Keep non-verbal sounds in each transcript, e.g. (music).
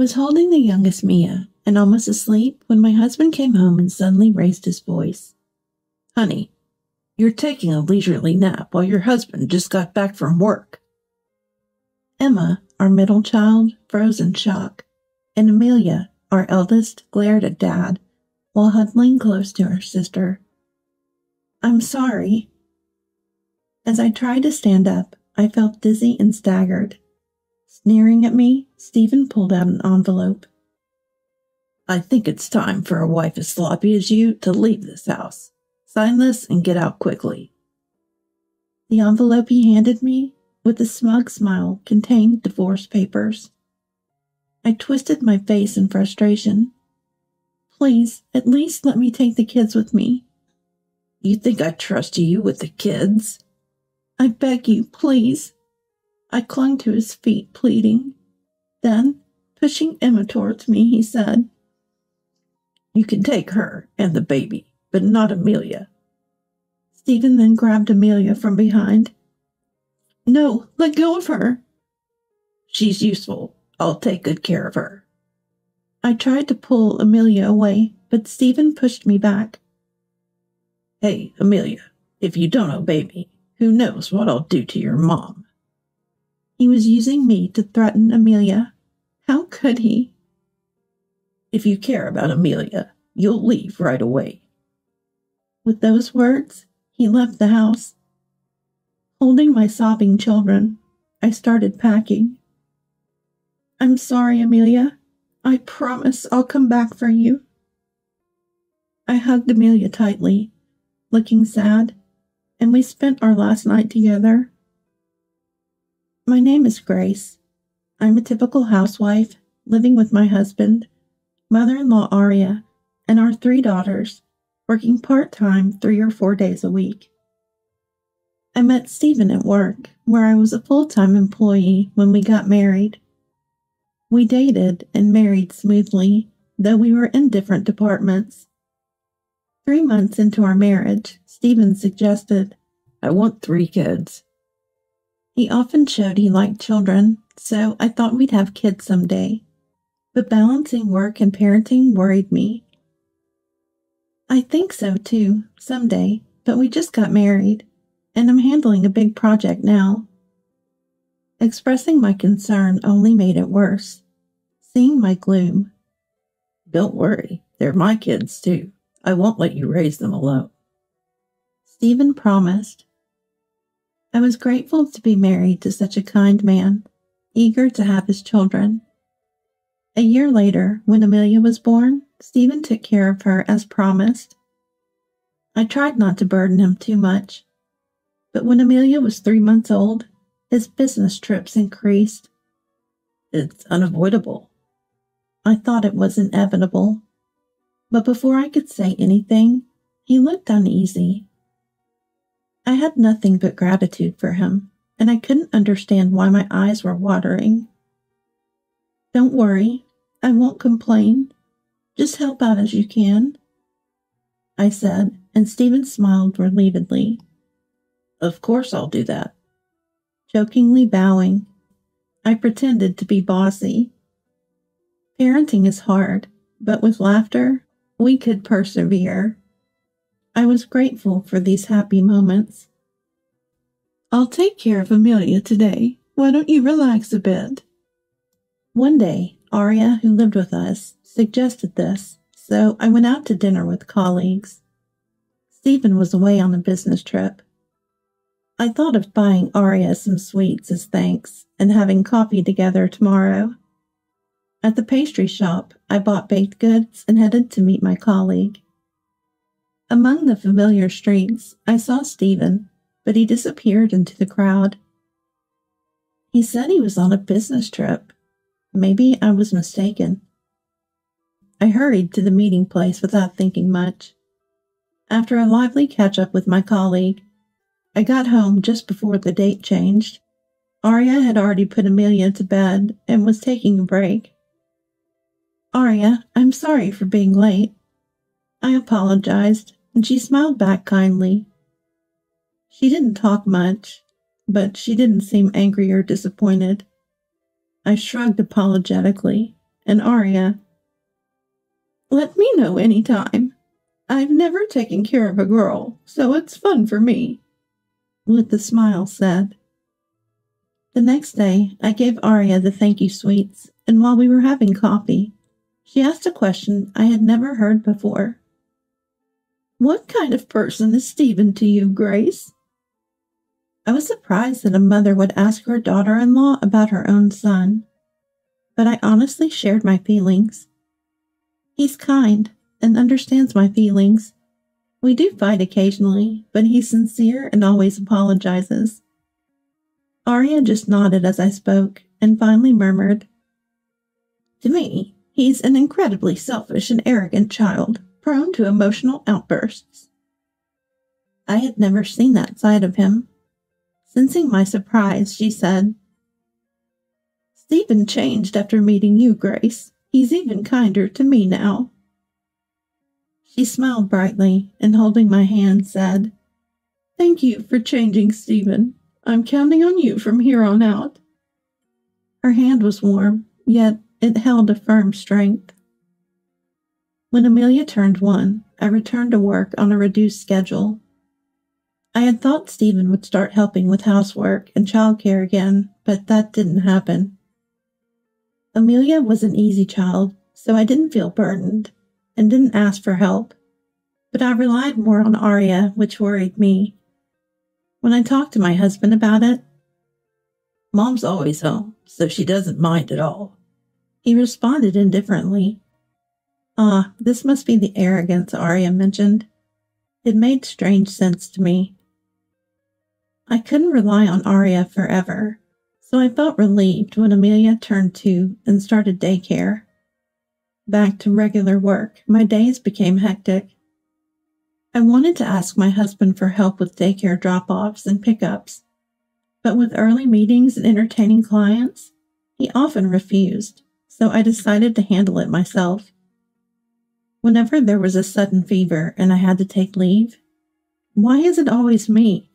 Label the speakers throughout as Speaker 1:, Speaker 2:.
Speaker 1: was holding the youngest Mia and almost asleep when my husband came home and suddenly raised his voice.
Speaker 2: Honey, you're taking a leisurely nap while your husband just got back from work.
Speaker 1: Emma, our middle child, froze in shock, and Amelia, our eldest, glared at Dad while huddling close to her sister. I'm sorry. As I tried to stand up, I felt dizzy and staggered. Sneering at me, Stephen pulled out an envelope.
Speaker 2: I think it's time for a wife as sloppy as you to leave this house. Sign this and get out quickly.
Speaker 1: The envelope he handed me, with a smug smile, contained divorce papers. I twisted my face in frustration. Please, at least let me take the kids with me.
Speaker 2: You think I trust you with the kids?
Speaker 1: I beg you, please. I clung to his feet, pleading. Then, pushing Emma towards me, he said,
Speaker 2: You can take her and the baby but not Amelia.
Speaker 1: Stephen then grabbed Amelia from behind. No, let go of her.
Speaker 2: She's useful. I'll take good care of her.
Speaker 1: I tried to pull Amelia away, but Stephen pushed me back.
Speaker 2: Hey, Amelia, if you don't obey me, who knows what I'll do to your mom?
Speaker 1: He was using me to threaten Amelia. How could he?
Speaker 2: If you care about Amelia, you'll leave right away.
Speaker 1: With those words, he left the house. Holding my sobbing children, I started packing. I'm sorry, Amelia. I promise I'll come back for you. I hugged Amelia tightly, looking sad, and we spent our last night together. My name is Grace. I'm a typical housewife living with my husband, mother in law Aria, and our three daughters working part time three or four days a week. I met Stephen at work, where I was a full time employee when we got married. We dated and married smoothly, though we were in different departments. Three months into our marriage, Stephen suggested,
Speaker 2: I want three kids.
Speaker 1: He often showed he liked children, so I thought we'd have kids someday. But balancing work and parenting worried me. I think so too, someday, but we just got married, and I'm handling a big project now. Expressing my concern only made it worse, seeing my gloom.
Speaker 2: Don't worry, they're my kids too. I won't let you raise them alone.
Speaker 1: Stephen promised. I was grateful to be married to such a kind man, eager to have his children. A year later, when Amelia was born, Stephen took care of her as promised. I tried not to burden him too much, but when Amelia was three months old, his business trips increased.
Speaker 2: It's unavoidable.
Speaker 1: I thought it was inevitable, but before I could say anything, he looked uneasy. I had nothing but gratitude for him, and I couldn't understand why my eyes were watering. Don't worry, I won't complain. Just help out as you can. I said, and Stephen smiled relievedly.
Speaker 2: Of course I'll do that.
Speaker 1: Jokingly bowing, I pretended to be bossy. Parenting is hard, but with laughter, we could persevere. I was grateful for these happy moments. I'll take care of Amelia today. Why don't you relax a bit? One day, Aria, who lived with us, suggested this, so I went out to dinner with colleagues. Stephen was away on a business trip. I thought of buying Aria some sweets as thanks and having coffee together tomorrow. At the pastry shop, I bought baked goods and headed to meet my colleague. Among the familiar streets, I saw Stephen, but he disappeared into the crowd. He said he was on a business trip. Maybe I was mistaken. I hurried to the meeting place without thinking much. After a lively catch up with my colleague, I got home just before the date changed. Aria had already put Amelia to bed and was taking a break. Aria, I'm sorry for being late. I apologized, and she smiled back kindly. She didn't talk much, but she didn't seem angry or disappointed. I shrugged apologetically and Arya. Let me know any time. I've never taken care of a girl, so it's fun for me, with a smile said. The next day, I gave Arya the thank you sweets, and while we were having coffee, she asked a question I had never heard before. What kind of person is Stephen to you, Grace? I was surprised that a mother would ask her daughter in law about her own son, but I honestly shared my feelings. He's kind and understands my feelings. We do fight occasionally, but he's sincere and always apologizes. Arya just nodded as I spoke and finally murmured, To me, he's an incredibly selfish and arrogant child, prone to emotional outbursts. I had never seen that side of him. Sensing my surprise, she said, Stephen changed after meeting you, Grace. He's even kinder to me now. She smiled brightly and holding my hand said, Thank you for changing, Stephen. I'm counting on you from here on out. Her hand was warm, yet it held a firm strength. When Amelia turned one, I returned to work on a reduced schedule. I had thought Stephen would start helping with housework and childcare again, but that didn't happen. Amelia was an easy child, so I didn't feel burdened and didn't ask for help, but I relied more on Arya, which worried me. When I talked to my husband about it,
Speaker 2: Mom's always home, so she doesn't mind at all.
Speaker 1: He responded indifferently. Ah, this must be the arrogance Arya mentioned. It made strange sense to me. I couldn't rely on Arya forever, so I felt relieved when Amelia turned two and started daycare. Back to regular work, my days became hectic. I wanted to ask my husband for help with daycare drop offs and pickups, but with early meetings and entertaining clients, he often refused, so I decided to handle it myself. Whenever there was a sudden fever and I had to take leave, why is it always me?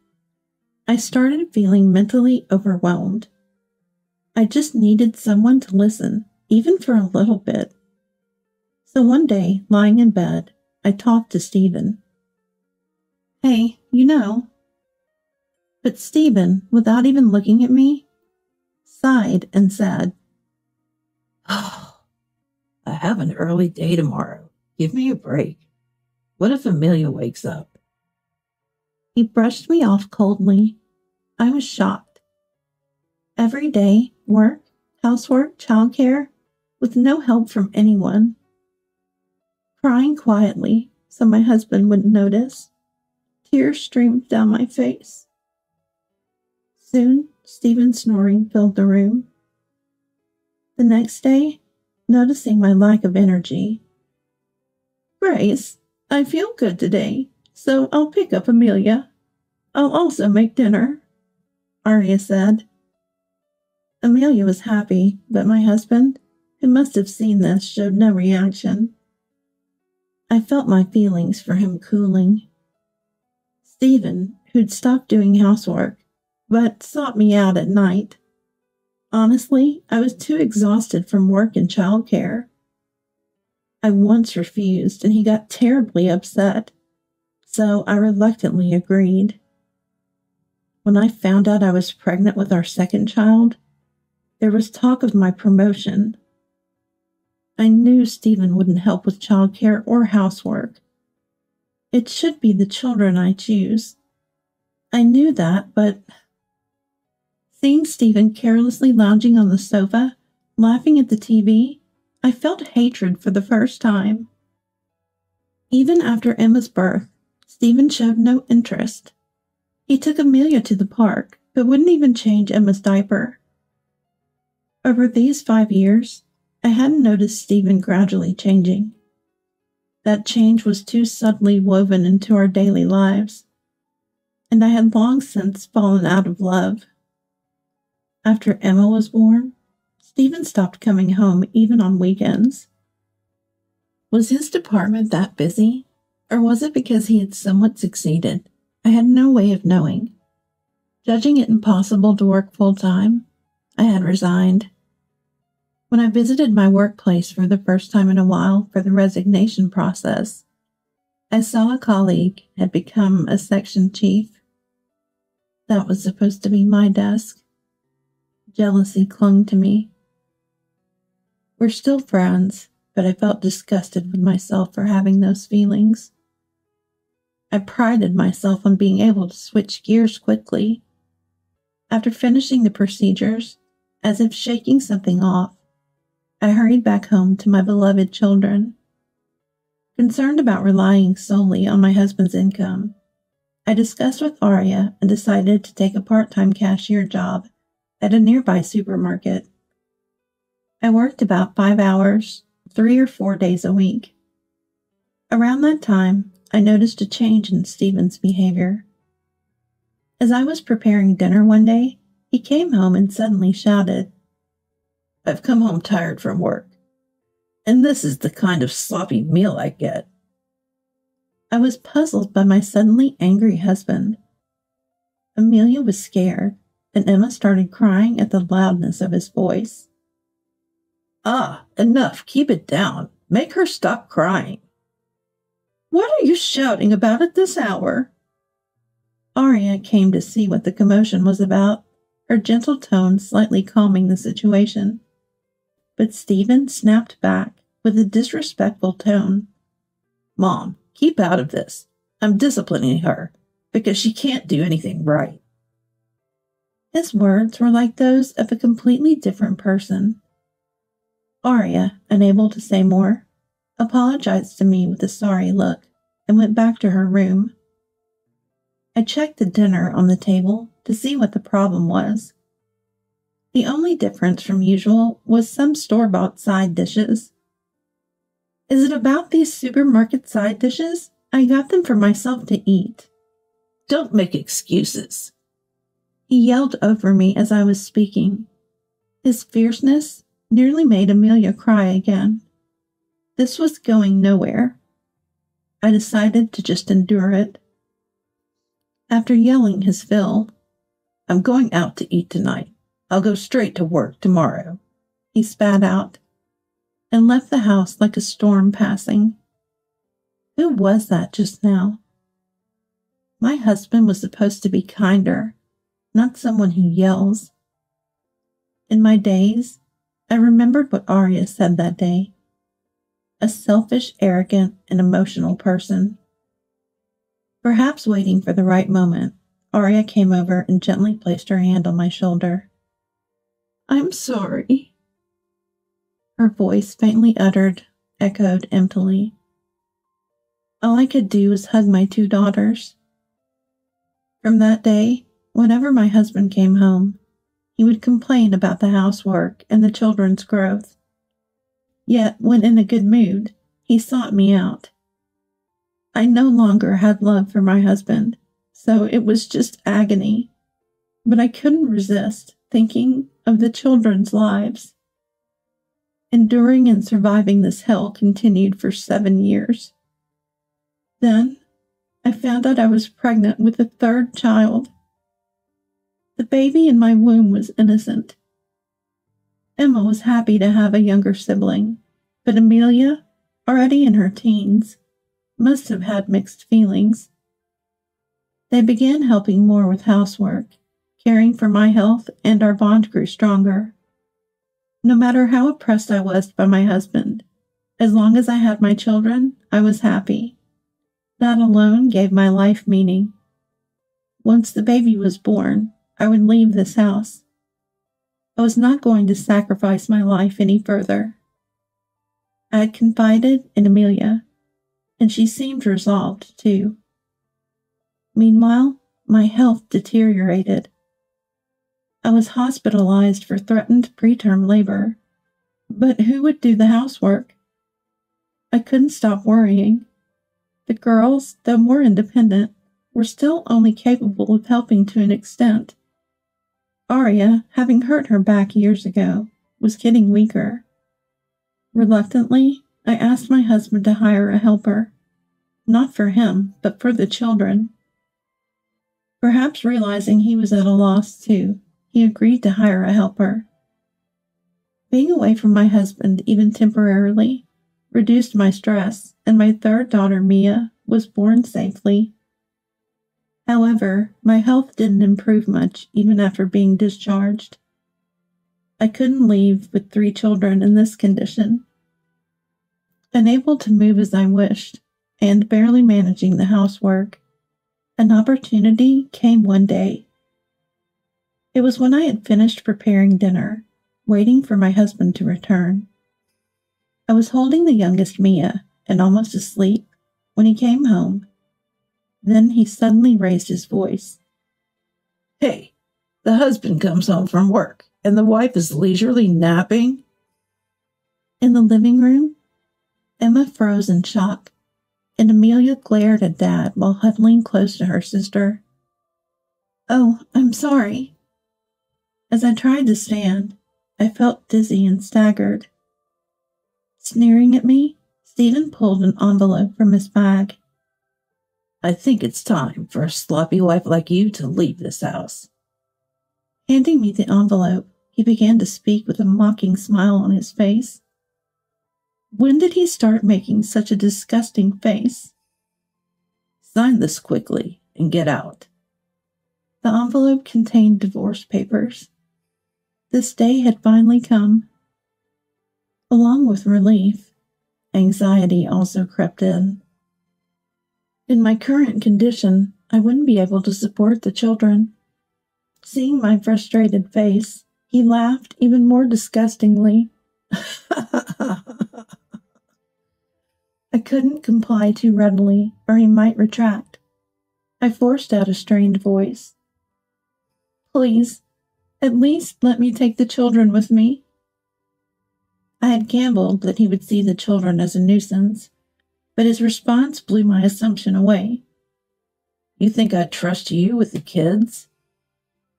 Speaker 1: I started feeling mentally overwhelmed. I just needed someone to listen, even for a little bit. So one day, lying in bed, I talked to Stephen. Hey, you know. But Stephen, without even looking at me, sighed and said,
Speaker 2: Oh, I have an early day tomorrow. Give me a break. What if Amelia wakes up?
Speaker 1: He brushed me off coldly. I was shocked. Every day, work, housework, childcare, with no help from anyone. Crying quietly so my husband wouldn't notice. Tears streamed down my face. Soon, Stephen's snoring filled the room. The next day, noticing my lack of energy, Grace, I feel good today, so I'll pick up Amelia. I'll also make dinner, Arya said. Amelia was happy, but my husband, who must have seen this, showed no reaction. I felt my feelings for him cooling. Stephen, who'd stopped doing housework, but sought me out at night. Honestly, I was too exhausted from work and childcare. I once refused, and he got terribly upset, so I reluctantly agreed. When I found out I was pregnant with our second child, there was talk of my promotion. I knew Stephen wouldn't help with childcare or housework. It should be the children I choose. I knew that, but seeing Stephen carelessly lounging on the sofa, laughing at the TV, I felt hatred for the first time. Even after Emma's birth, Stephen showed no interest. He took Amelia to the park, but wouldn't even change Emma's diaper. Over these five years, I hadn't noticed Stephen gradually changing. That change was too subtly woven into our daily lives, and I had long since fallen out of love. After Emma was born, Stephen stopped coming home even on weekends. Was his department that busy, or was it because he had somewhat succeeded? I had no way of knowing. Judging it impossible to work full time, I had resigned. When I visited my workplace for the first time in a while for the resignation process, I saw a colleague had become a section chief. That was supposed to be my desk. Jealousy clung to me. We're still friends, but I felt disgusted with myself for having those feelings. I prided myself on being able to switch gears quickly. After finishing the procedures, as if shaking something off, I hurried back home to my beloved children. Concerned about relying solely on my husband's income, I discussed with Arya and decided to take a part time cashier job at a nearby supermarket. I worked about five hours, three or four days a week. Around that time, I noticed a change in Stephen's behavior. As I was preparing dinner one day, he came home and suddenly shouted, I've come home tired from work, and this is the kind of sloppy meal I get. I was puzzled by my suddenly angry husband. Amelia was scared, and Emma started crying at the loudness of his voice. Ah, enough, keep it down. Make her stop crying. What are you shouting about at this hour? Arya came to see what the commotion was about, her gentle tone slightly calming the situation. But Stephen snapped back with a disrespectful tone. Mom, keep out of this. I'm disciplining her because she can't do anything right. His words were like those of a completely different person. Arya, unable to say more, apologized to me with a sorry look and went back to her room. I checked the dinner on the table to see what the problem was. The only difference from usual was some store bought side dishes. Is it about these supermarket side dishes? I got them for myself to eat. Don't make excuses. He yelled over me as I was speaking. His fierceness nearly made Amelia cry again. This was going nowhere. I decided to just endure it. After yelling his fill, I'm going out to eat tonight. I'll go straight to work tomorrow. He spat out and left the house like a storm passing. Who was that just now? My husband was supposed to be kinder, not someone who yells. In my days, I remembered what Arya said that day. A selfish, arrogant, and emotional person. Perhaps waiting for the right moment, Arya came over and gently placed her hand on my shoulder. I'm sorry. Her voice, faintly uttered, echoed emptily. All I could do was hug my two daughters. From that day, whenever my husband came home, he would complain about the housework and the children's growth. Yet, when in a good mood, he sought me out. I no longer had love for my husband, so it was just agony. But I couldn't resist thinking of the children's lives. Enduring and surviving this hell continued for seven years. Then I found out I was pregnant with a third child. The baby in my womb was innocent. Emma was happy to have a younger sibling, but Amelia, already in her teens, must have had mixed feelings. They began helping more with housework caring for my health, and our bond grew stronger. No matter how oppressed I was by my husband, as long as I had my children, I was happy. That alone gave my life meaning. Once the baby was born, I would leave this house. I was not going to sacrifice my life any further. I had confided in Amelia, and she seemed resolved too. Meanwhile, my health deteriorated. I was hospitalized for threatened preterm labor. But who would do the housework? I couldn't stop worrying. The girls, though more independent, were still only capable of helping to an extent. Arya, having hurt her back years ago, was getting weaker. Reluctantly, I asked my husband to hire a helper. Not for him, but for the children. Perhaps realizing he was at a loss too, he agreed to hire a helper. Being away from my husband, even temporarily, reduced my stress, and my third daughter, Mia, was born safely. However, my health didn't improve much even after being discharged. I couldn't leave with three children in this condition. Unable to move as I wished, and barely managing the housework, an opportunity came one day. It was when I had finished preparing dinner, waiting for my husband to return. I was holding the youngest Mia and almost asleep when he came home. Then he suddenly raised his voice.
Speaker 2: Hey, the husband comes home from work and the wife is leisurely napping.
Speaker 1: In the living room, Emma froze in shock and Amelia glared at Dad while huddling close to her sister. Oh, I'm sorry. As I tried to stand, I felt dizzy and staggered. Sneering at me, Stephen pulled an envelope from his bag.
Speaker 2: I think it's time for a sloppy wife like you to leave this house.
Speaker 1: Handing me the envelope, he began to speak with a mocking smile on his face. When did he start making such a disgusting face?
Speaker 2: Sign this quickly and get out.
Speaker 1: The envelope contained divorce papers. This day had finally come. Along with relief, anxiety also crept in. In my current condition, I wouldn't be able to support the children. Seeing my frustrated face, he laughed even more disgustingly. (laughs) I couldn't comply too readily, or he might retract. I forced out a strained voice. Please, at least let me take the children with me. I had gambled that he would see the children as a nuisance, but his response blew my assumption away.
Speaker 2: You think I'd trust you with the kids?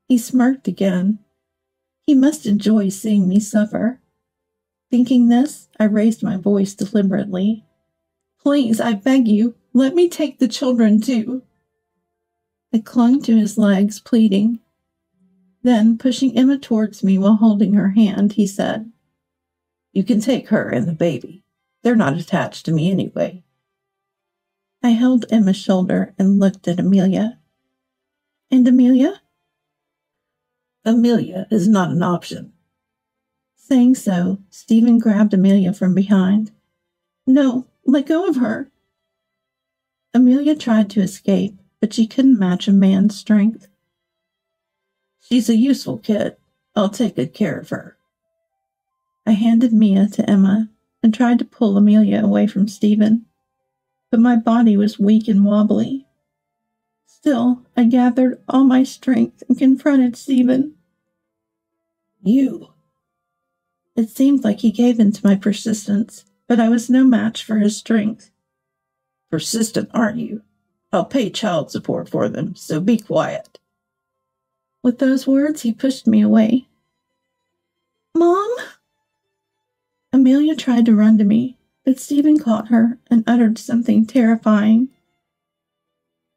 Speaker 1: He smirked again. He must enjoy seeing me suffer. Thinking this, I raised my voice deliberately. Please, I beg you, let me take the children too. I clung to his legs, pleading. Then, pushing Emma towards me while holding her hand, he said,
Speaker 2: You can take her and the baby. They're not attached to me anyway.
Speaker 1: I held Emma's shoulder and looked at Amelia. And Amelia?
Speaker 2: Amelia is not an option.
Speaker 1: Saying so, Stephen grabbed Amelia from behind. No, let go of her. Amelia tried to escape, but she couldn't match a man's strength.
Speaker 2: She's a useful kid. I'll take good care of her.
Speaker 1: I handed Mia to Emma and tried to pull Amelia away from Stephen, but my body was weak and wobbly. Still, I gathered all my strength and confronted Stephen.
Speaker 2: You.
Speaker 1: It seemed like he gave in to my persistence but I was no match for his strength.
Speaker 2: Persistent, aren't you? I'll pay child support for them, so be quiet.
Speaker 1: With those words, he pushed me away. Mom? Amelia tried to run to me, but Stephen caught her and uttered something terrifying.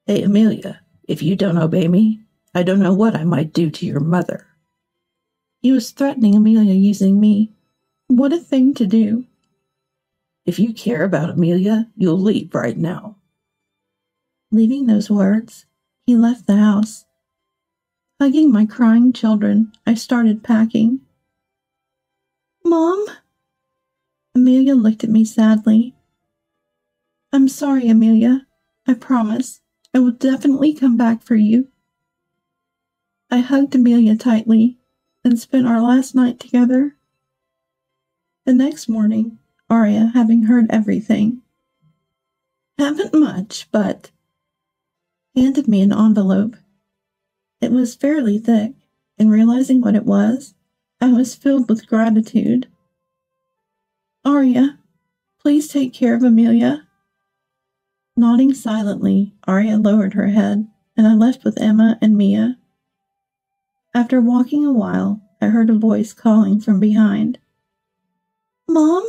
Speaker 2: Hey, Amelia, if you don't obey me, I don't know what I might do to your mother.
Speaker 1: He was threatening Amelia using me. What a thing to do.
Speaker 2: If you care about Amelia, you'll leave right now.
Speaker 1: Leaving those words, he left the house. Hugging my crying children, I started packing. Mom? Amelia looked at me sadly. I'm sorry, Amelia. I promise. I will definitely come back for you. I hugged Amelia tightly and spent our last night together. The next morning, Arya, having heard everything. Haven't much, but handed me an envelope. It was fairly thick, and realizing what it was, I was filled with gratitude. Arya, please take care of Amelia. Nodding silently, Arya lowered her head, and I left with Emma and Mia. After walking a while, I heard a voice calling from behind. Mom?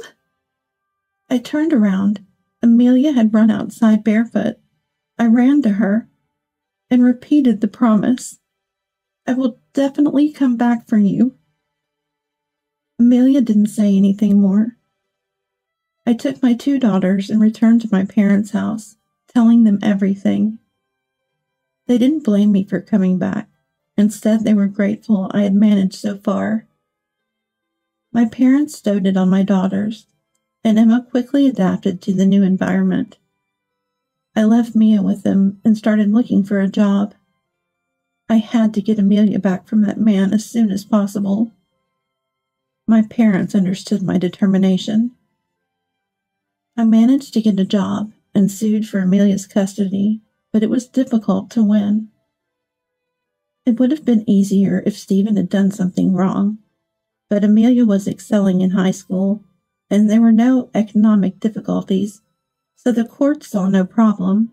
Speaker 1: I turned around. Amelia had run outside barefoot. I ran to her and repeated the promise. I will definitely come back for you. Amelia didn't say anything more. I took my two daughters and returned to my parents' house, telling them everything. They didn't blame me for coming back. Instead, they were grateful I had managed so far. My parents doted on my daughters, and Emma quickly adapted to the new environment. I left Mia with them and started looking for a job. I had to get Amelia back from that man as soon as possible. My parents understood my determination. I managed to get a job and sued for Amelia's custody, but it was difficult to win. It would have been easier if Stephen had done something wrong, but Amelia was excelling in high school, and there were no economic difficulties, so the court saw no problem.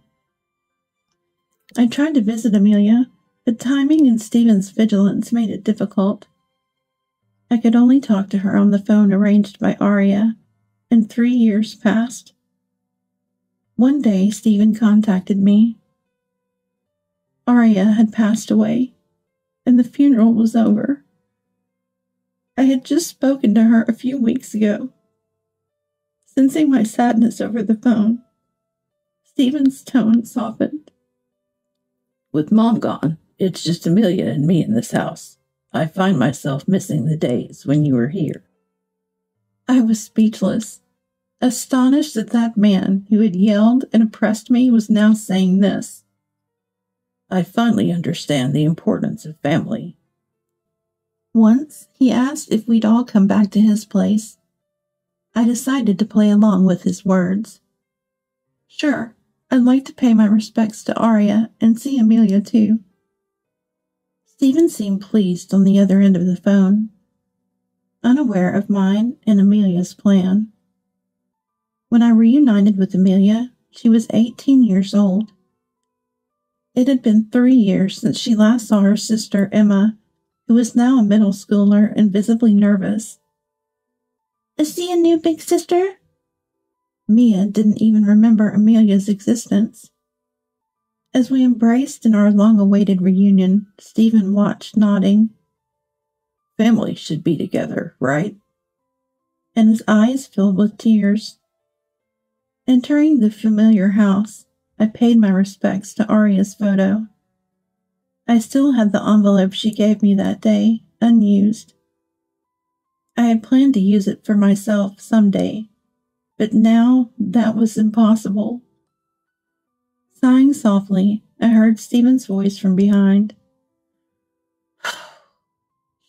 Speaker 1: I tried to visit Amelia, but timing and Stephen's vigilance made it difficult. I could only talk to her on the phone arranged by Aria, and three years passed. One day, Stephen contacted me. Aria had passed away, and the funeral was over. I had just spoken to her a few weeks ago. Sensing my sadness over the phone, Stephen's tone softened.
Speaker 2: With Mom gone, it's just Amelia and me in this house. I find myself missing the days when you were here.
Speaker 1: I was speechless, astonished that that man who had yelled and oppressed me was now saying this.
Speaker 2: I finally understand the importance of family.
Speaker 1: Once he asked if we'd all come back to his place. I decided to play along with his words. Sure, I'd like to pay my respects to Aria and see Amelia too. Stephen seemed pleased on the other end of the phone, unaware of mine and Amelia's plan. When I reunited with Amelia, she was 18 years old. It had been three years since she last saw her sister, Emma, who was now a middle schooler and visibly nervous. Is she a new big sister? Mia didn't even remember Amelia's existence. As we embraced in our long awaited reunion, Stephen watched, nodding.
Speaker 2: Family should be together, right?
Speaker 1: And his eyes filled with tears. Entering the familiar house, I paid my respects to Aria's photo. I still had the envelope she gave me that day, unused. I had planned to use it for myself some day, but now that was impossible. Sighing softly, I heard Stephen's voice from behind.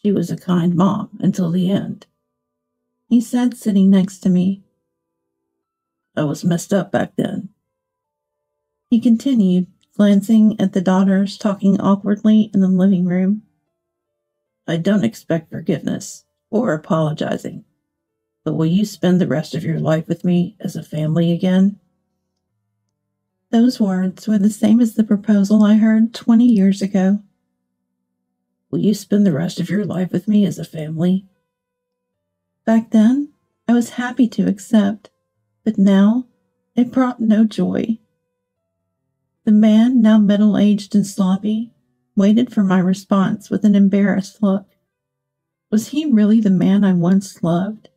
Speaker 2: She was a kind mom until the end,
Speaker 1: he said, sitting next to me.
Speaker 2: I was messed up back then.
Speaker 1: He continued, glancing at the daughters talking awkwardly in the living room.
Speaker 2: I don't expect forgiveness or apologizing, but will you spend the rest of your life with me as a family again?
Speaker 1: Those words were the same as the proposal I heard 20 years ago.
Speaker 2: Will you spend the rest of your life with me as a family?
Speaker 1: Back then, I was happy to accept, but now it brought no joy. The man, now middle aged and sloppy, waited for my response with an embarrassed look. Was he really the man I once loved?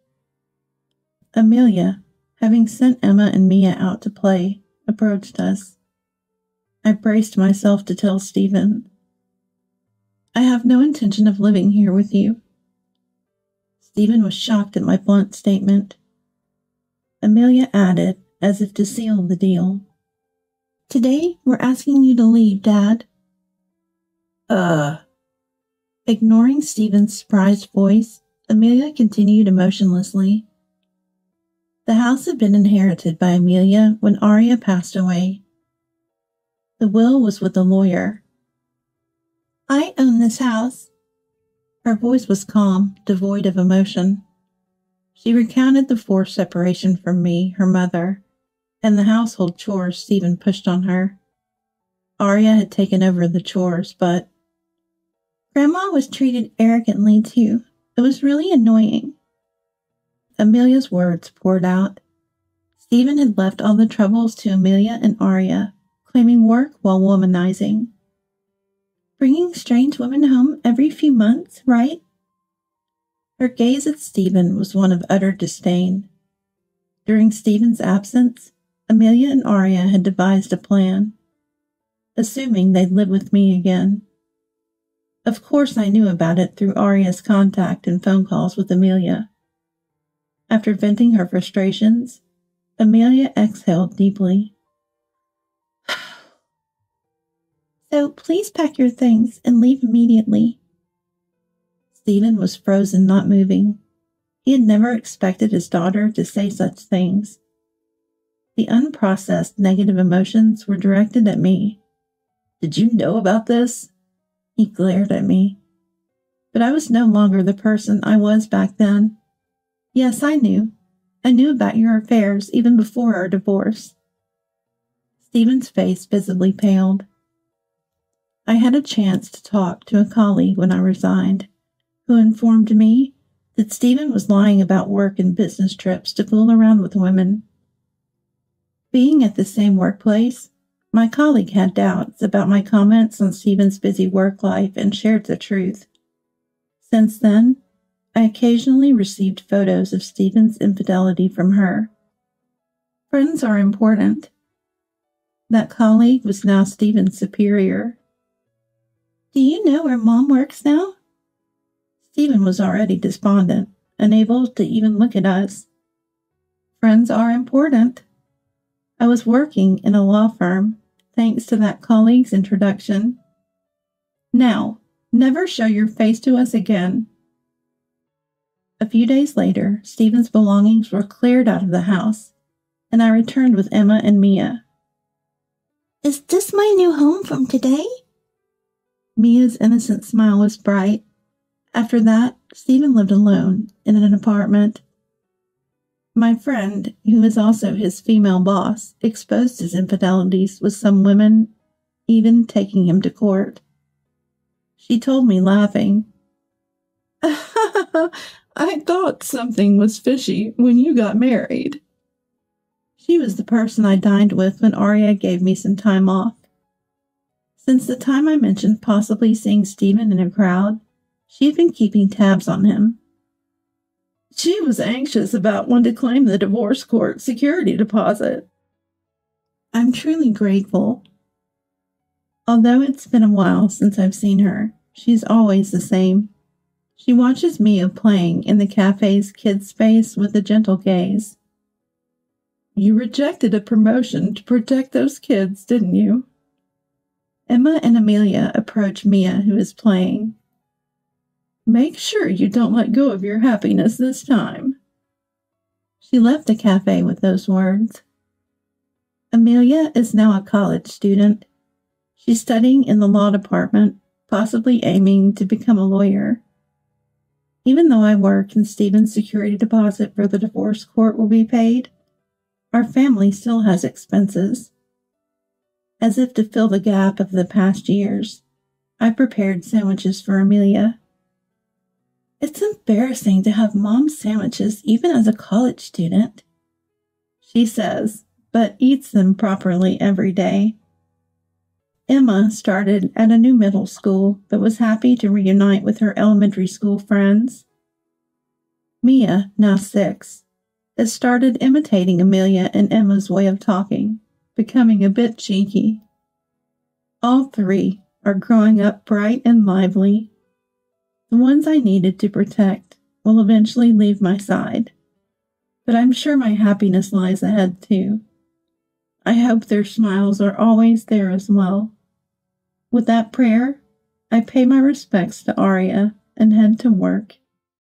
Speaker 1: Amelia, having sent Emma and Mia out to play, approached us. I braced myself to tell Stephen, I have no intention of living here with you. Stephen was shocked at my blunt statement. Amelia added, as if to seal the deal. Today, we're asking you to leave, Dad.
Speaker 2: Uh.
Speaker 1: Ignoring Stephen's surprised voice, Amelia continued emotionlessly. The house had been inherited by Amelia when Aria passed away. The will was with a lawyer. I own this house. Her voice was calm, devoid of emotion. She recounted the forced separation from me, her mother, and the household chores Stephen pushed on her. Arya had taken over the chores, but Grandma was treated arrogantly too. It was really annoying. Amelia's words poured out. Stephen had left all the troubles to Amelia and Arya, claiming work while womanizing. Bringing strange women home every few months, right? Her gaze at Stephen was one of utter disdain. During Stephen's absence, Amelia and Arya had devised a plan, assuming they'd live with me again. Of course, I knew about it through Arya's contact and phone calls with Amelia. After venting her frustrations, Amelia exhaled deeply. So please pack your things and leave immediately. Stephen was frozen, not moving. He had never expected his daughter to say such things. The unprocessed negative emotions were directed at me. Did you know about this? He glared at me. But I was no longer the person I was back then. Yes, I knew. I knew about your affairs even before our divorce. Stephen's face visibly paled. I had a chance to talk to a colleague when I resigned, who informed me that Stephen was lying about work and business trips to fool around with women. Being at the same workplace, my colleague had doubts about my comments on Stephen's busy work life and shared the truth. Since then, I occasionally received photos of Stephen's infidelity from her. Friends are important. That colleague was now Stephen's superior. Do you know where Mom works now? Stephen was already despondent, unable to even look at us. Friends are important. I was working in a law firm thanks to that colleague's introduction. Now, never show your face to us again. A few days later, Stephen's belongings were cleared out of the house, and I returned with Emma and Mia. Is this my new home from today? Mia's innocent smile was bright. After that, Stephen lived alone in an apartment. My friend, who is also his female boss, exposed his infidelities with some women, even taking him to court. She told me, laughing, (laughs) I thought something was fishy when you got married. She was the person I dined with when Arya gave me some time off. Since the time I mentioned possibly seeing Stephen in a crowd, she had been keeping tabs on him. She was anxious about when to claim the divorce court security deposit. I'm truly grateful. Although it's been a while since I've seen her, she's always the same. She watches Mia playing in the cafe's kids' space with a gentle gaze. You rejected a promotion to protect those kids, didn't you? Emma and Amelia approach Mia, who is playing. Make sure you don't let go of your happiness this time. She left the cafe with those words. Amelia is now a college student. She's studying in the law department, possibly aiming to become a lawyer. Even though I work and Stephen's security deposit for the divorce court will be paid, our family still has expenses. As if to fill the gap of the past years, I prepared sandwiches for Amelia. It's embarrassing to have mom's sandwiches even as a college student, she says, but eats them properly every day. Emma started at a new middle school but was happy to reunite with her elementary school friends. Mia, now six, has started imitating Amelia and Emma's way of talking, becoming a bit cheeky. All three are growing up bright and lively. The ones I needed to protect will eventually leave my side, but I'm sure my happiness lies ahead too. I hope their smiles are always there as well. With that prayer, I pay my respects to Arya and head to work.